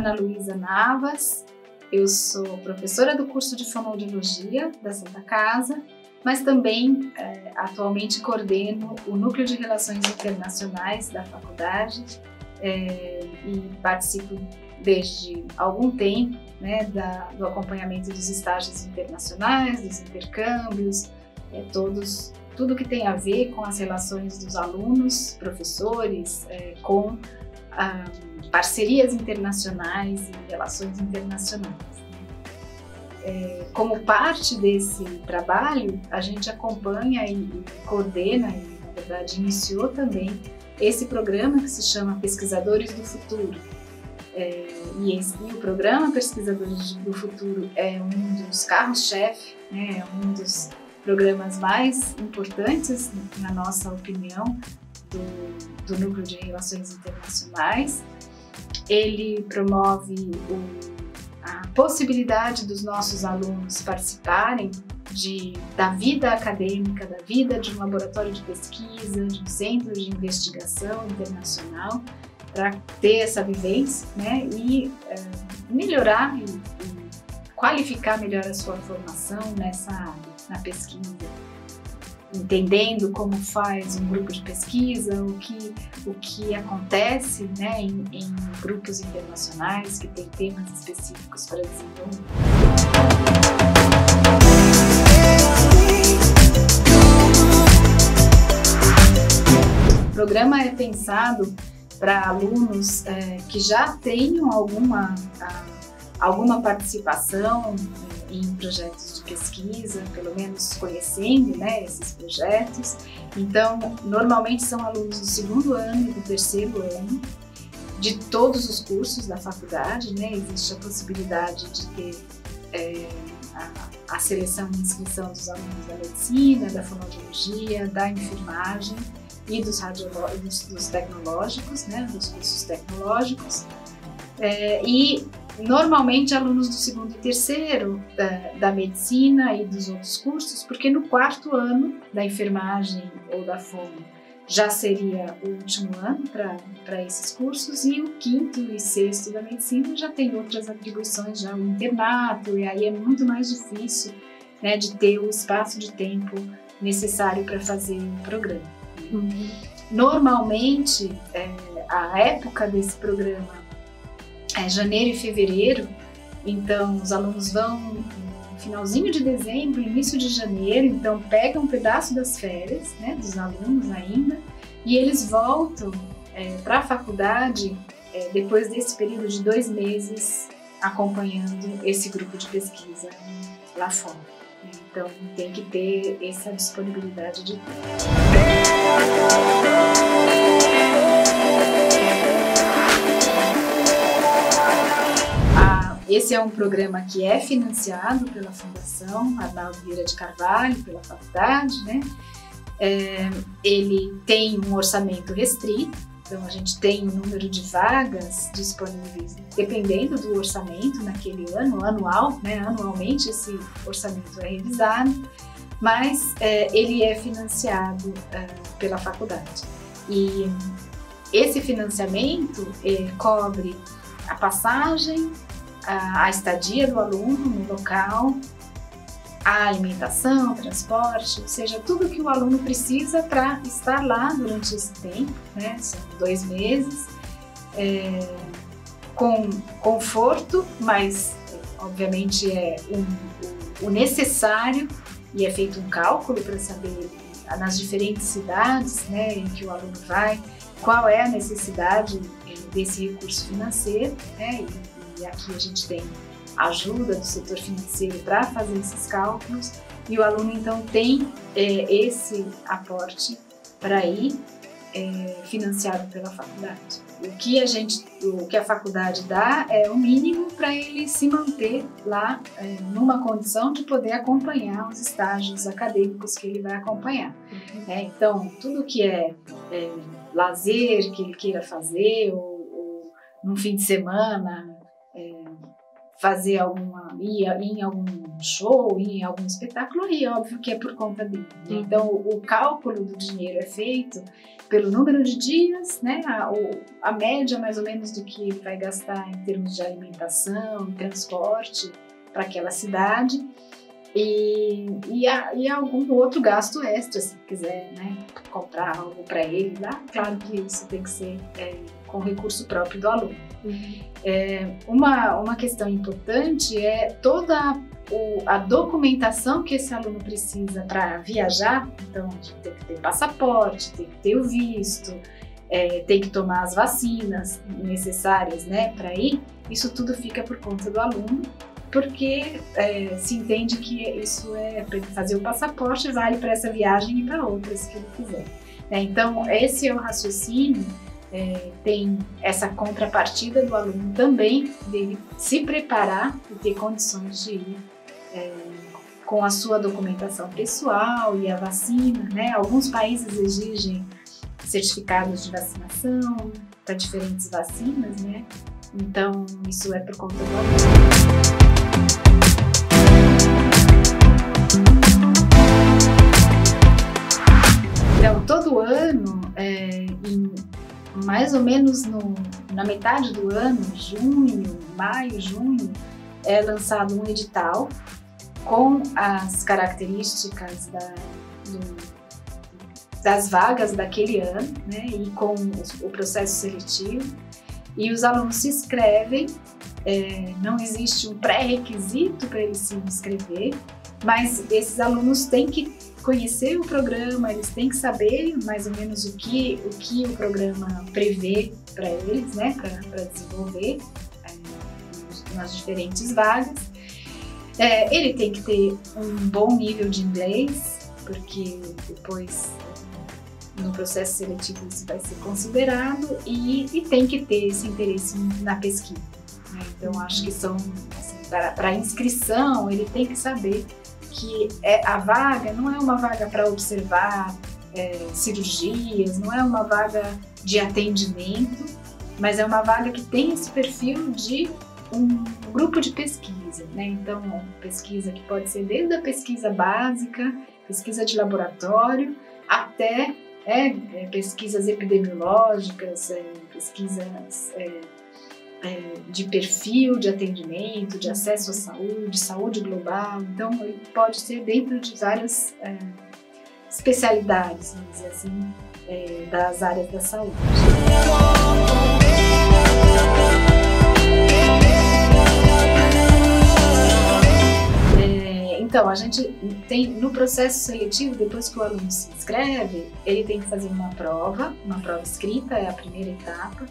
Ana Luísa Navas, eu sou professora do curso de fonoaudiologia da Santa Casa, mas também é, atualmente coordeno o Núcleo de Relações Internacionais da faculdade é, e participo desde algum tempo né, da, do acompanhamento dos estágios internacionais, dos intercâmbios, é, todos, tudo que tem a ver com as relações dos alunos, professores, é, com a, parcerias internacionais e relações internacionais. É, como parte desse trabalho, a gente acompanha e, e coordena, e na verdade iniciou também esse programa que se chama Pesquisadores do Futuro. É, e, esse, e, o programa Pesquisadores do Futuro é um dos carros-chefe, né, é um dos programas mais importantes, na nossa opinião, do, do Núcleo de Relações Internacionais ele promove o, a possibilidade dos nossos alunos participarem de, da vida acadêmica, da vida de um laboratório de pesquisa, de um centro de investigação internacional, para ter essa vivência né, e é, melhorar e, e qualificar melhor a sua formação nessa área, na pesquisa entendendo como faz um grupo de pesquisa, o que, o que acontece né, em, em grupos internacionais que têm temas específicos para desenvolver. O programa é pensado para alunos é, que já tenham alguma, a, alguma participação em projetos de pesquisa, pelo menos conhecendo né, esses projetos. Então, normalmente são alunos do segundo ano e do terceiro ano, de todos os cursos da faculdade, né? Existe a possibilidade de ter é, a, a, seleção e inscrição dos alunos da medicina, da fonoaudiologia, da enfermagem e dos, dos, dos tecnológicos, né? Dos cursos tecnológicos. É, e normalmente alunos do segundo e terceiro da, da, medicina e dos outros cursos, porque no quarto ano da enfermagem ou da fono já seria o último ano para esses cursos e o quinto e sexto da medicina já tem outras atribuições, já o internato, e aí é muito mais difícil né, de ter o espaço de tempo necessário para fazer o programa. Uhum. Normalmente, é, a época desse programa é, janeiro e fevereiro, então os alunos vão finalzinho de dezembro, início de janeiro, então pegam um pedaço das férias, né, dos alunos ainda, e eles voltam é, para a faculdade é, depois desse período de dois meses acompanhando esse grupo de pesquisa lá fora. Então tem que ter essa disponibilidade de tempo. Esse é um programa que é financiado pela Fundação Arnaldo Vieira de Carvalho, pela faculdade, né? É, ele tem um orçamento restrito, então a gente tem um número de vagas disponíveis dependendo do orçamento naquele ano, anual, né? Anualmente esse orçamento é revisado, mas é, ele é financiado é, pela faculdade. E esse financiamento cobre a passagem, a, a estadia do aluno no local, a alimentação, transporte, ou seja, tudo que o aluno precisa para estar lá durante esse tempo, né? São dois meses, é, com conforto, mas obviamente é o, o necessário e é feito um cálculo para saber nas diferentes cidades né, em que o aluno vai, qual é a necessidade é, desse recurso financeiro, né, e e aqui a gente tem ajuda do setor financeiro para fazer esses cálculos e o aluno então tem é, esse aporte para ir é, financiado pela faculdade. O que a gente, o que a faculdade dá é o mínimo para ele se manter lá é, numa condição de poder acompanhar os estágios acadêmicos que ele vai acompanhar. Uhum. É, então tudo que é, é lazer que ele queira fazer ou num fim de semana, fazer alguma, ir, ir, em algum show, ir em algum espetáculo, aí óbvio que é por conta dele. Né? Então, o cálculo do dinheiro é feito pelo número de dias, né, a, a média mais ou menos do que vai gastar em termos de alimentação, transporte para aquela cidade, e, e, a, e, algum outro gasto extra, se quiser né, comprar algo para ele lá, claro que isso tem que ser é, com recurso próprio do aluno. Uhum. É, uma, uma questão importante é toda o, a documentação que esse aluno precisa para viajar, então tem que ter passaporte, tem que ter o visto, é, tem que tomar as vacinas necessárias né, para ir, isso tudo fica por conta do aluno porque é, se entende que isso é para fazer o passaporte, vale para essa viagem e para outras que ele quiser. É, então, esse é o raciocínio. É, tem essa contrapartida do aluno também, dele se preparar e ter condições de ir é, com a sua documentação pessoal e a vacina. Né? Alguns países exigem certificados de vacinação para diferentes vacinas, né? Então, isso é por conta do aluno. Então, todo ano, é, em, mais ou menos no, na metade do ano, junho, maio, junho, é lançado um edital com as características da, do, das vagas daquele ano, né, e com o processo seletivo. E os alunos se inscrevem, é, não existe um pré-requisito para eles se inscrever, mas esses alunos têm que conhecer o programa, eles têm que saber mais ou menos o que o, que o programa prevê para eles, né, para desenvolver é, nas diferentes vagas. É, ele tem que ter um bom nível de inglês, porque depois no processo seletivo isso vai ser considerado, e, e tem que ter esse interesse na pesquisa. Né? Então, acho que são, assim, para inscrição, ele tem que saber que é, a vaga não é uma vaga para observar é, cirurgias, não é uma vaga de atendimento, mas é uma vaga que tem esse perfil de um grupo de pesquisa, né? Então, pesquisa que pode ser desde a pesquisa básica, pesquisa de laboratório, até é, é, pesquisas epidemiológicas, é, pesquisas é, de perfil de atendimento, de acesso à saúde, saúde global. Então, pode ser dentro de várias é, especialidades, vamos dizer assim, é, das áreas da saúde. É, então, a gente tem no processo seletivo, depois que o aluno se inscreve, ele tem que fazer uma prova, uma prova escrita, é a primeira etapa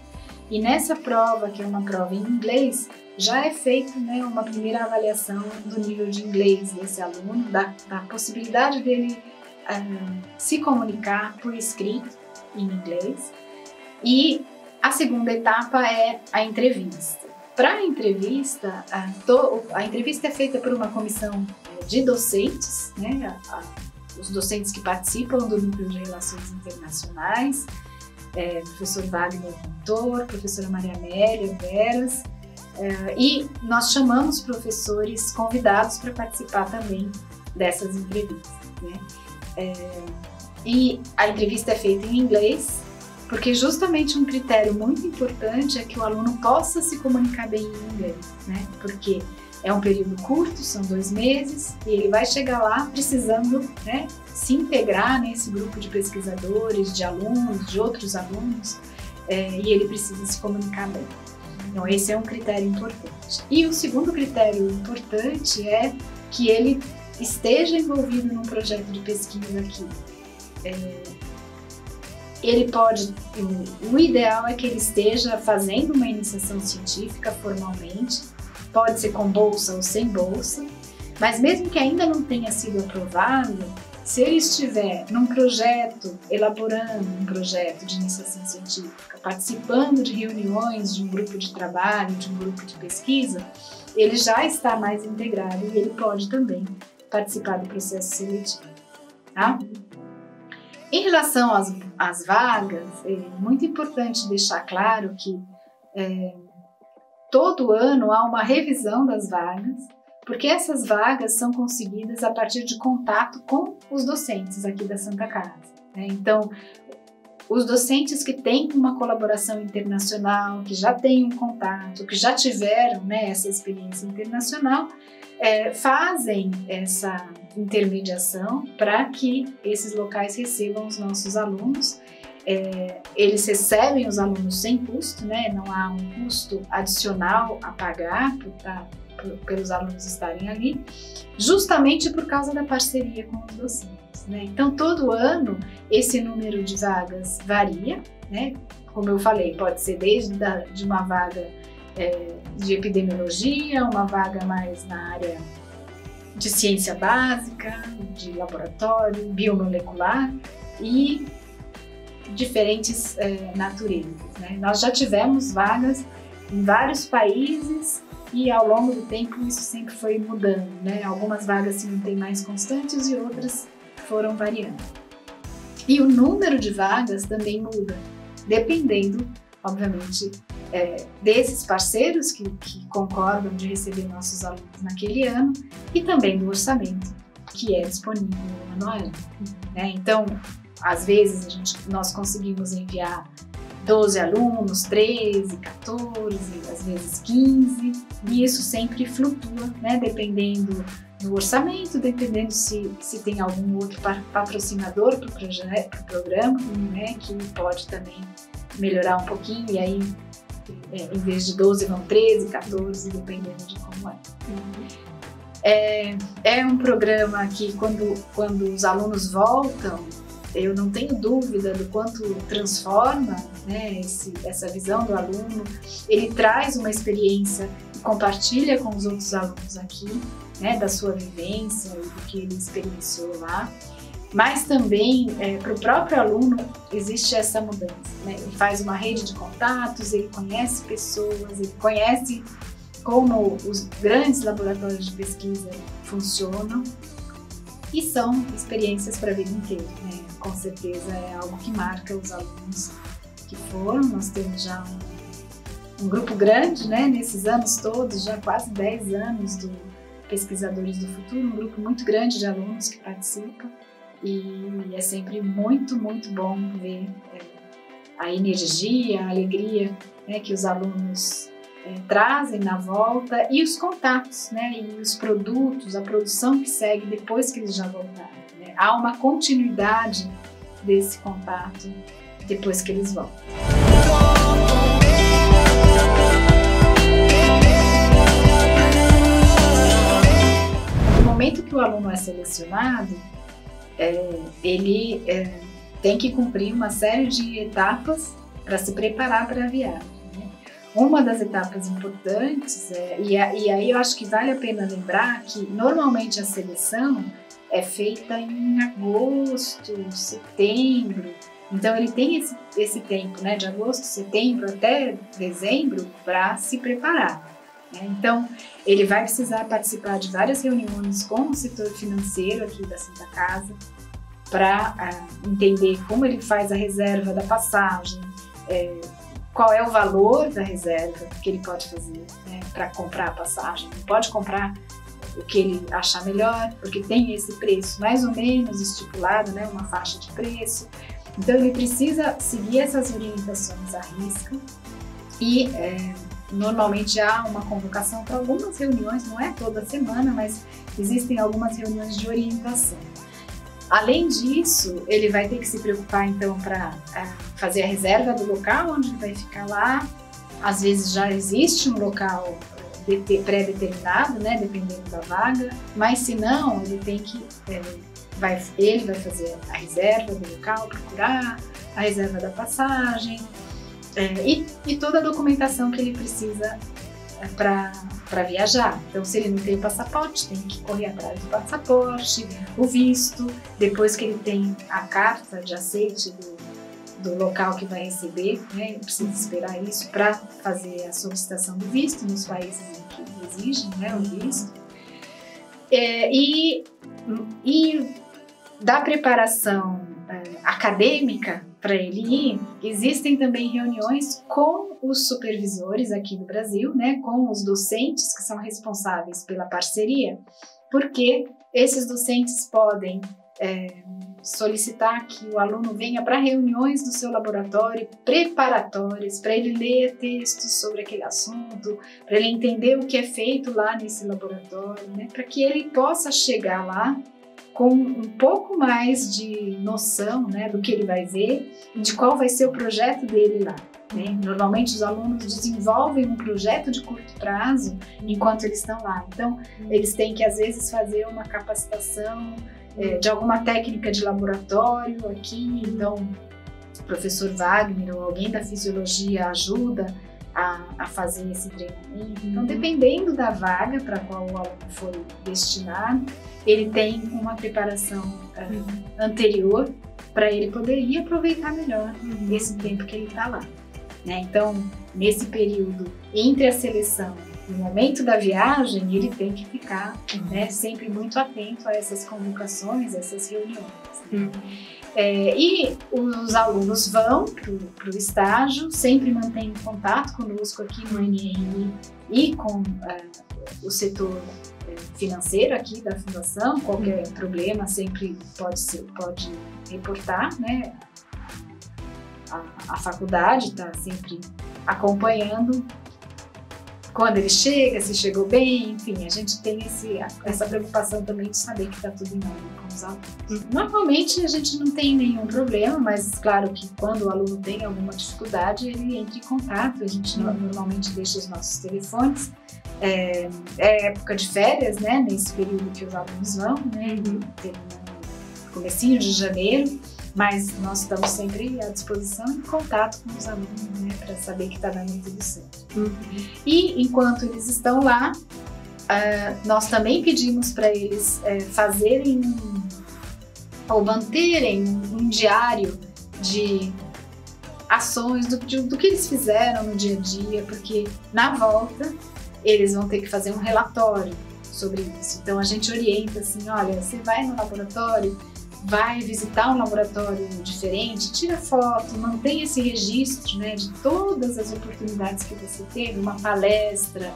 e nessa prova, que é uma prova em inglês, já é feita né, uma primeira avaliação do nível de inglês desse aluno, da, da possibilidade dele uh, se comunicar por escrito em inglês. E a segunda etapa é a entrevista. Para a entrevista, a, to, a entrevista é feita por uma comissão de docentes, né, a, a, os docentes que participam do núcleo de relações internacionais, é, professor Wagner Cantor, professora Maria Amélia Veras, é, e nós chamamos professores convidados para participar também dessas entrevistas. Né? É, e a entrevista é feita em inglês, porque justamente um critério muito importante é que o aluno possa se comunicar bem em inglês, né? Porque é um período curto, são dois meses, e ele vai chegar lá precisando né, se integrar nesse grupo de pesquisadores, de alunos, de outros alunos, é, e ele precisa se comunicar bem. Então, esse é um critério importante. E o segundo critério importante é que ele esteja envolvido num projeto de pesquisa aqui. É, ele pode, o ideal é que ele esteja fazendo uma iniciação científica formalmente, pode ser com bolsa ou sem bolsa, mas mesmo que ainda não tenha sido aprovado, se ele estiver num projeto, elaborando um projeto de iniciação científica, participando de reuniões de um grupo de trabalho, de um grupo de pesquisa, ele já está mais integrado e ele pode também participar do processo seletivo. Tá? Em relação às, às vagas, é muito importante deixar claro que é, todo ano há uma revisão das vagas, porque essas vagas são conseguidas a partir de contato com os docentes aqui da Santa Casa. Né? Então, os docentes que têm uma colaboração internacional, que já têm um contato, que já tiveram né, essa experiência internacional, é, fazem essa intermediação para que esses locais recebam os nossos alunos. É, eles recebem os alunos sem custo, né? não há um custo adicional a pagar pra, pelos alunos estarem ali, justamente por causa da parceria com os docentes. Né? Então, todo ano, esse número de vagas varia, né? como eu falei, pode ser desde da, de uma vaga é, de epidemiologia, uma vaga mais na área de ciência básica, de laboratório, biomolecular e diferentes é, naturezas. Né? Nós já tivemos vagas em vários países e ao longo do tempo isso sempre foi mudando, né? Algumas vagas se mantêm mais constantes e outras foram variando. E o número de vagas também muda, dependendo, obviamente, é, desses parceiros que, que concordam de receber nossos alunos naquele ano e também do orçamento que é disponível no ano. Né? Então, às vezes a gente, nós conseguimos enviar 12 alunos, 13, 14, às vezes 15, e isso sempre flutua, né? dependendo do orçamento, dependendo se, se tem algum outro patrocinador para o programa, né? que pode também melhorar um pouquinho, e aí é, em vez de 12 vão 13, 14, dependendo de como é. É, é um programa que quando, quando os alunos voltam, eu não tenho dúvida do quanto transforma né, esse, essa visão do aluno. Ele traz uma experiência e compartilha com os outros alunos aqui, né, da sua vivência e do que ele experienciou lá. Mas também é, para o próprio aluno existe essa mudança. Né? Ele faz uma rede de contatos, ele conhece pessoas, ele conhece como os grandes laboratórios de pesquisa funcionam e são experiências para a vida inteira. Né? Com certeza é algo que marca os alunos que foram. Nós temos já um, um grupo grande né? nesses anos todos, já quase 10 anos do Pesquisadores do Futuro, um grupo muito grande de alunos que participam e é sempre muito, muito bom ver é, a energia, a alegria né, que os alunos é, trazem na volta e os contatos, né, e os produtos, a produção que segue depois que eles já voltaram. Né? Há uma continuidade desse contato depois que eles voltam. No momento que o aluno é selecionado, é, ele é, tem que cumprir uma série de etapas para se preparar para a viagem. Uma das etapas importantes, é, e, a, e aí eu acho que vale a pena lembrar que normalmente a seleção é feita em agosto, setembro, então ele tem esse, esse tempo, né, de agosto, setembro até dezembro para se preparar. Né? Então ele vai precisar participar de várias reuniões com o setor financeiro aqui da Santa Casa para ah, entender como ele faz a reserva da passagem, é, qual é o valor da reserva que ele pode fazer né, para comprar a passagem. Ele pode comprar o que ele achar melhor, porque tem esse preço mais ou menos estipulado, né, uma faixa de preço. Então ele precisa seguir essas orientações à risca e é, Normalmente há uma convocação para algumas reuniões, não é toda semana, mas existem algumas reuniões de orientação. Além disso, ele vai ter que se preocupar então para é, fazer a reserva do local onde vai ficar lá. Às vezes já existe um local pré-determinado, né, dependendo da vaga, mas se não, ele tem que é, vai, ele vai fazer a reserva do local, procurar a reserva da passagem, é, e, e, toda a documentação que ele precisa é, para viajar. Então, se ele não tem passaporte, tem que correr atrás do passaporte, o visto, depois que ele tem a carta de aceite do, do local que vai receber, né? Precisa esperar isso para fazer a solicitação do visto nos países que exigem né, o visto. É, e, e da preparação é, acadêmica, para ele ir, existem também reuniões com os supervisores aqui do Brasil, né, com os docentes que são responsáveis pela parceria, porque esses docentes podem é, solicitar que o aluno venha para reuniões do seu laboratório preparatórias, para ele ler textos sobre aquele assunto, para ele entender o que é feito lá nesse laboratório, né, para que ele possa chegar lá com um pouco mais de noção né, do que ele vai ver e de qual vai ser o projeto dele lá. Né? Normalmente os alunos desenvolvem um projeto de curto prazo enquanto eles estão lá. Então, eles têm que às vezes fazer uma capacitação é, de alguma técnica de laboratório aqui. Então, o professor Wagner ou alguém da fisiologia ajuda a, a fazer esse treinamento. Então, dependendo da vaga para qual o aluno foi destinado, ele tem uma preparação uh, anterior para ele poder ir aproveitar melhor uhum. esse tempo que ele está lá. Né? Então, nesse período entre a seleção e o momento da viagem, ele tem que ficar né, sempre muito atento a essas convocações, essas reuniões. Né? Uhum. É, e os alunos vão para o estágio, sempre mantêm contato conosco aqui no NRI e com é, o setor é, financeiro aqui da fundação. Qualquer uhum. problema sempre pode, ser, pode reportar, né? A, a faculdade está sempre acompanhando quando ele chega, se chegou bem, enfim, a gente tem esse, essa preocupação também de saber que está tudo em ordem com os alunos. Normalmente a gente não tem nenhum problema, mas claro que quando o aluno tem alguma dificuldade, ele entra em contato, a gente normalmente deixa os nossos telefones. É, é época de férias, né, nesse período que os alunos vão, né, no comecinho de janeiro, mas nós estamos sempre à disposição em contato com os alunos, né, para saber que está dando tudo certo. Uhum. E enquanto eles estão lá, uh, nós também pedimos para eles uh, fazerem ou manterem um diário de ações do, de, do que eles fizeram no dia a dia, porque na volta eles vão ter que fazer um relatório sobre isso. Então a gente orienta assim, olha, você vai no laboratório, vai visitar um laboratório diferente, tira foto, mantém esse registro né, de todas as oportunidades que você teve, uma palestra,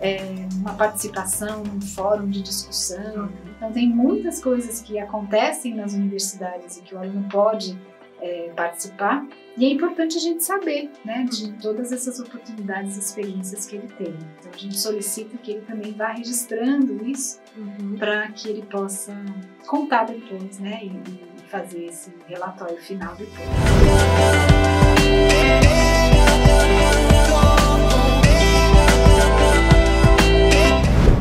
é, uma participação num fórum de discussão. Então, tem muitas coisas que acontecem nas universidades e que o aluno pode é, participar. E é importante a gente saber né, de todas essas oportunidades e experiências que ele tem. Então a gente solicita que ele também vá registrando isso uhum. para que ele possa contar depois né, e, e fazer esse relatório final depois.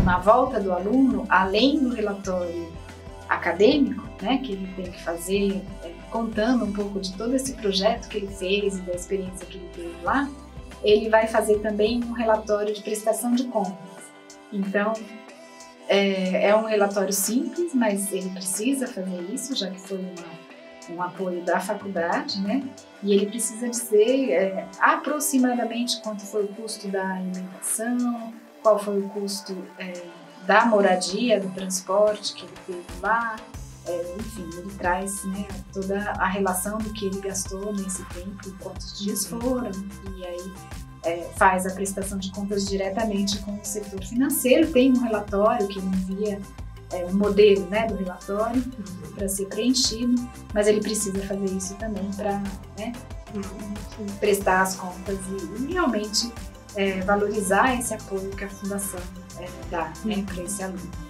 Na volta do aluno, além do relatório acadêmico, né, que ele tem que fazer, contando um pouco de todo esse projeto que ele fez e da experiência que ele teve lá, ele vai fazer também um relatório de prestação de contas. Então, é, é um relatório simples, mas ele precisa fazer isso, já que foi uma, um apoio da faculdade, né? E ele precisa dizer é, aproximadamente quanto foi o custo da alimentação, qual foi o custo é, da moradia, do transporte que ele teve lá, é, enfim, ele traz né, toda a relação do que ele gastou nesse tempo, quantos dias foram, e aí é, faz a prestação de contas diretamente com o setor financeiro. Tem um relatório que ele envia, é, um modelo né, do relatório para ser preenchido, mas ele precisa fazer isso também para né, prestar as contas e, e realmente é, valorizar esse apoio que a Fundação é, dá né, para esse aluno.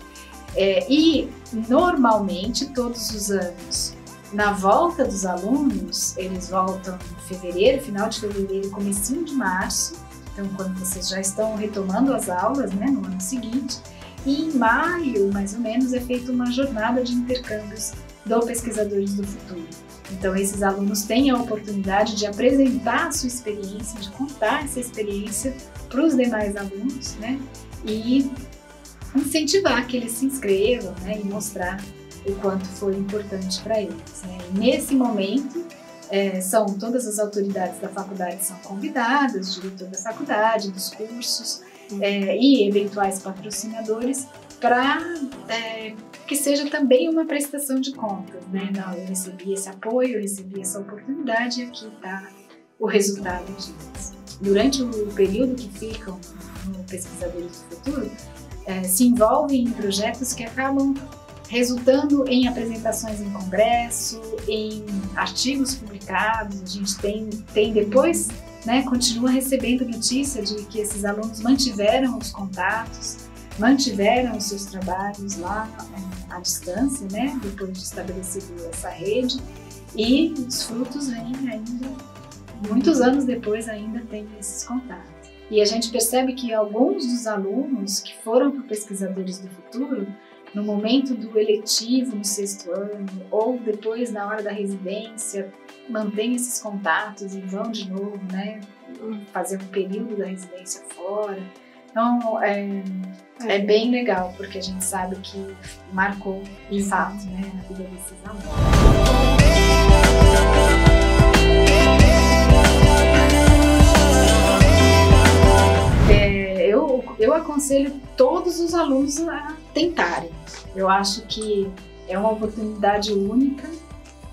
É, e normalmente todos os anos, na volta dos alunos, eles voltam em fevereiro, final de fevereiro, comecinho de março, então quando vocês já estão retomando as aulas, né, no ano seguinte, e em maio, mais ou menos, é feita uma jornada de intercâmbios do Pesquisadores do Futuro. Então, esses alunos têm a oportunidade de apresentar a sua experiência, de contar essa experiência para os demais alunos, né? E incentivar que eles se inscrevam né, e mostrar o quanto foi importante para eles. Né? Nesse momento, é, são todas as autoridades da faculdade são convidadas, diretor da faculdade, dos cursos é, e eventuais patrocinadores para é, que seja também uma prestação de contas, né? Não, eu recebi esse apoio, eu recebi essa oportunidade e aqui está o resultado disso. Durante o período que ficam no Pesquisadores do Futuro, é, se envolvem em projetos que acabam resultando em apresentações em congresso, em artigos publicados. A gente tem, tem depois, né, continua recebendo notícia de que esses alunos mantiveram os contatos, mantiveram os seus trabalhos lá é, à distância, né, depois de estabelecido essa rede, e os frutos vêm ainda, muitos anos depois ainda tem esses contatos. E a gente percebe que alguns dos alunos que foram para pesquisadores do futuro, no momento do eletivo no sexto ano, ou depois na hora da residência, mantêm esses contatos e vão de novo, né, fazer um período da residência fora. Então, é, é, é bem legal, porque a gente sabe que marcou de fato né, a vida desses alunos. Eu aconselho todos os alunos a tentarem. Eu acho que é uma oportunidade única.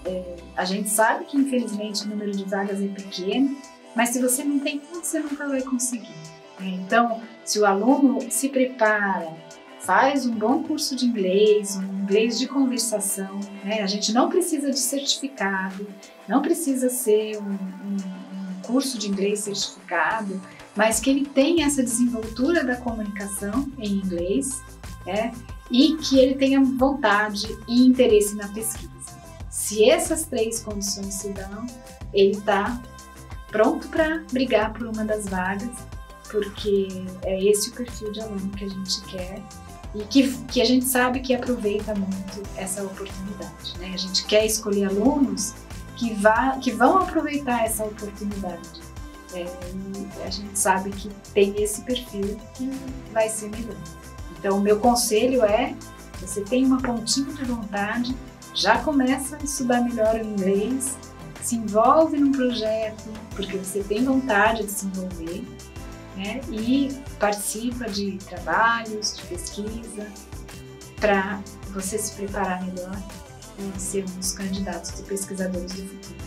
É, a gente sabe que, infelizmente, o número de vagas é pequeno, mas se você não tem, você nunca vai conseguir. Né? Então, se o aluno se prepara, faz um bom curso de inglês, um inglês de conversação, né? a gente não precisa de certificado, não precisa ser um, um, um curso de inglês certificado, mas que ele tenha essa desenvoltura da comunicação em inglês né, e que ele tenha vontade e interesse na pesquisa. Se essas três condições se dão, ele está pronto para brigar por uma das vagas, porque é esse o perfil de aluno que a gente quer e que, que a gente sabe que aproveita muito essa oportunidade. Né? A gente quer escolher alunos que, vá, que vão aproveitar essa oportunidade é, e a gente sabe que tem esse perfil que vai ser melhor. Então, o meu conselho é: você tem uma pontinha de vontade, já começa a estudar melhor o inglês, se envolve num projeto, porque você tem vontade de se envolver, né? e participa de trabalhos, de pesquisa, para você se preparar melhor e ser um dos candidatos de pesquisadores do futuro.